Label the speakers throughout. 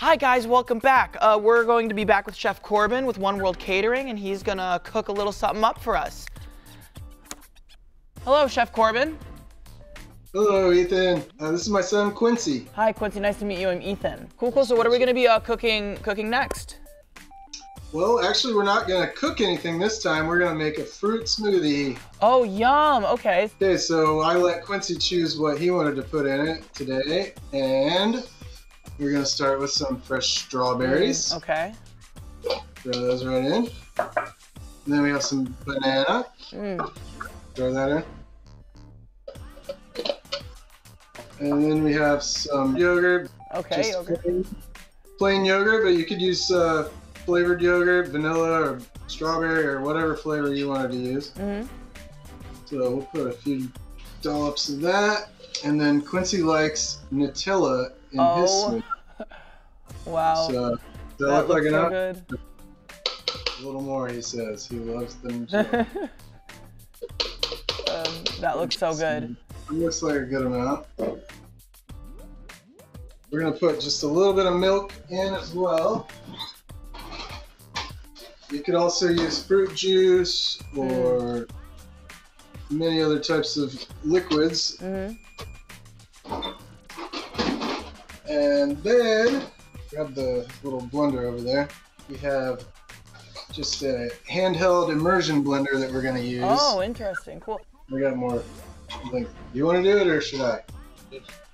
Speaker 1: Hi guys, welcome back. Uh, we're going to be back with Chef Corbin with One World Catering, and he's gonna cook a little something up for us. Hello, Chef Corbin.
Speaker 2: Hello, Ethan. Uh, this is my son Quincy.
Speaker 1: Hi, Quincy. Nice to meet you. I'm Ethan. Cool, cool. So, what are we gonna be uh, cooking cooking next?
Speaker 2: Well, actually, we're not gonna cook anything this time. We're gonna make a fruit smoothie.
Speaker 1: Oh, yum. Okay.
Speaker 2: Okay, so I let Quincy choose what he wanted to put in it today, and we're gonna start with some fresh strawberries.
Speaker 1: Mm, okay.
Speaker 2: Throw those right in. And then we have some banana.
Speaker 1: Mm.
Speaker 2: Throw that in. And then we have some yogurt.
Speaker 1: Okay. Okay.
Speaker 2: Plain, plain yogurt, but you could use uh, flavored yogurt, vanilla or strawberry or whatever flavor you wanted to use.
Speaker 1: hmm
Speaker 2: So we'll put a few dollops of that. And then Quincy likes Nutella in his
Speaker 1: Oh,
Speaker 2: smoothie.
Speaker 1: Wow.
Speaker 2: So that,
Speaker 1: that
Speaker 2: look like
Speaker 1: looks so
Speaker 2: enough?
Speaker 1: good.
Speaker 2: A little more, he says. He loves them. Nutella.
Speaker 1: um, that looks so good.
Speaker 2: It looks like a good amount. We're gonna put just a little bit of milk in as well. You could also use fruit juice or many other types of liquids.
Speaker 1: hmm
Speaker 2: And then, grab the little blender over there. We have just a handheld immersion blender that we're gonna use.
Speaker 1: Oh, interesting. Cool.
Speaker 2: We got more. Like, you want to do it or should I?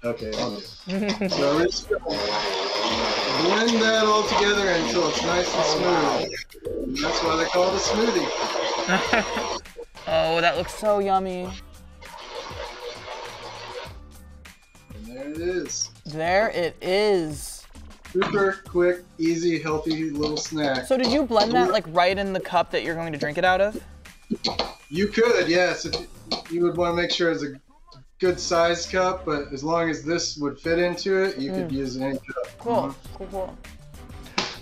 Speaker 2: Okay, I'll do it. So we're just gonna blend that all together until it's nice and smooth. That's why they call it a smoothie.
Speaker 1: oh, that looks so yummy.
Speaker 2: And there it is.
Speaker 1: There it is.
Speaker 2: Super quick, easy, healthy little snack.
Speaker 1: So did you blend that like right in the cup that you're going to drink it out of?
Speaker 2: You could, yes. If you would want to make sure it's a good size cup, but as long as this would fit into it, you could use any cup.
Speaker 1: Cool, cool, cool.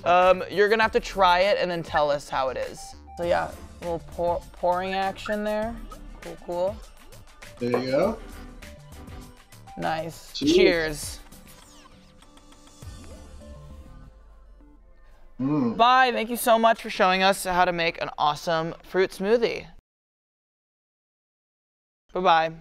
Speaker 1: Um, you're gonna have to try it and then tell us how it is. So yeah, a little pour, pouring action there. Cool, cool.
Speaker 2: There you go.
Speaker 1: Nice.
Speaker 2: Cheers.
Speaker 1: Cheers.
Speaker 2: Mm.
Speaker 1: Bye. Thank you so much for showing us how to make an awesome fruit smoothie. Bye bye.